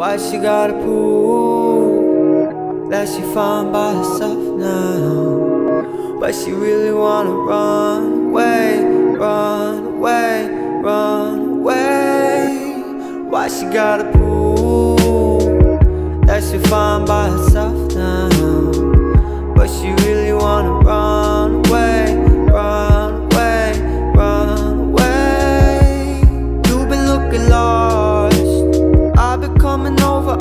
Why she gotta prove that she fine by herself now? But she really wanna run away, run away, run away. Why she gotta prove that she fine by herself now? But she really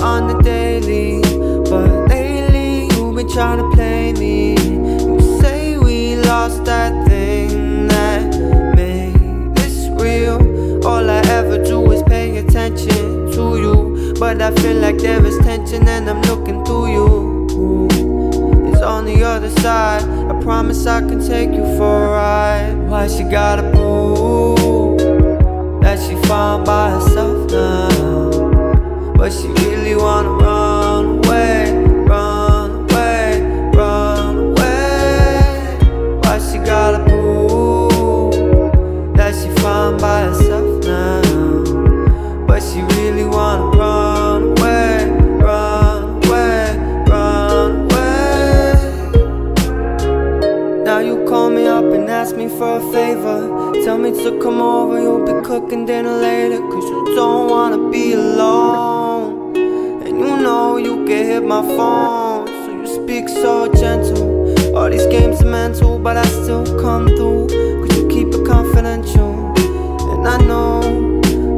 on the daily, but lately you've been trying to play me. You say we lost that thing that made this real. All I ever do is pay attention to you, but I feel like there is tension and I'm looking through you. It's on the other side. I promise I can take you for a ride. Why she gotta prove that she found by herself now? But she really wanna run away, run away, run away. Why she gotta prove that she fine by herself now? But she really wanna run away, run away, run away. Now you call me up and ask me for a favor. Tell me to come over, you'll be cooking dinner later. Cause you don't wanna be alone. You can hit my phone. So you speak so gentle. All these games are mental, but I still come through. Cause you keep it confidential. And I know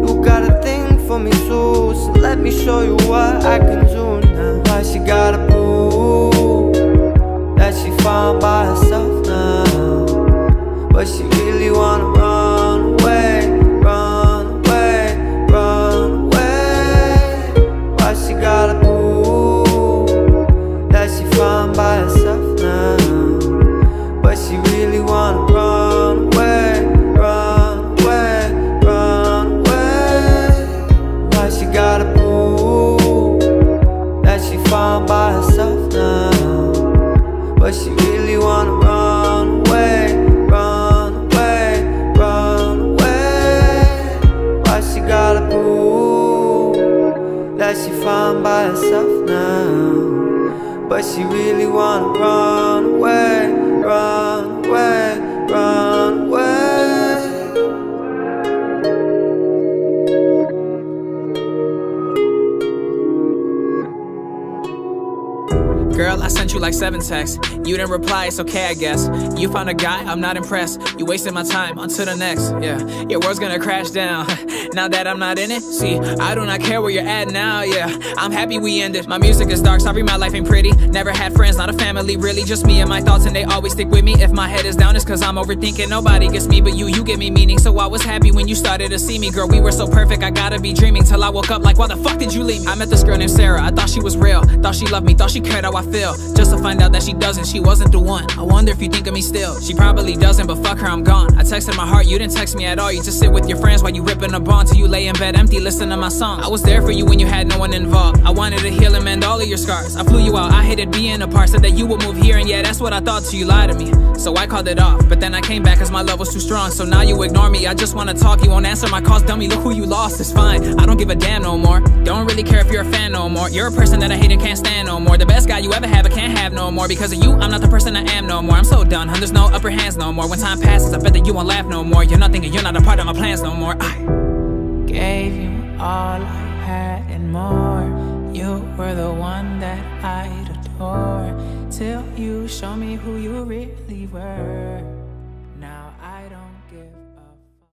you got a thing for me too. So let me show you what I can do really wanna run away, run away, run away. Why she gotta prove that she fine by herself now? But she really wanna run away, Girl, I sent you like seven texts. You didn't reply, it's okay, I guess. You found a guy, I'm not impressed. You wasted my time, on to the next. Yeah, your world's gonna crash down. now that I'm not in it, see, I do not care where you're at now, yeah. I'm happy we ended. My music is dark, sorry, my life ain't pretty. Never had friends, not a family, really. Just me and my thoughts, and they always stick with me. If my head is down, it's cause I'm overthinking. Nobody gets me but you, you give me meaning. So I was happy when you started to see me, girl. We were so perfect, I gotta be dreaming. Till I woke up like, why the fuck did you leave me? I met this girl named Sarah, I thought she was real. Thought she loved me, thought she cared how I feel. Just to find out that she doesn't, she wasn't the one. I wonder if you think of me still. She probably doesn't, but fuck her, I'm gone. Texted my heart, you didn't text me at all. You just sit with your friends while you ripping a bond till you lay in bed empty, listen to my song. I was there for you when you had no one involved. I wanted to heal and mend all of your scars. I flew you out, I hated being apart. Said that you would move here, and yeah, that's what I thought till you lied to me. So I called it off, but then I came back cause my love was too strong. So now you ignore me, I just wanna talk. You won't answer my calls, dummy. Look who you lost, it's fine. I don't give a damn no more. Don't really care if you're a fan no more. You're a person that I hate and can't stand no more. The best guy you ever had, I can't have no more. Because of you, I'm not the person I am no more. I'm so done, hun. There's no upper hands no more. When time passes, I bet that you won't laugh no more. You're not thinking you're not a part of my plans no more. I gave you all I had and more. You were the one that I'd adore. Till you show me who you really were.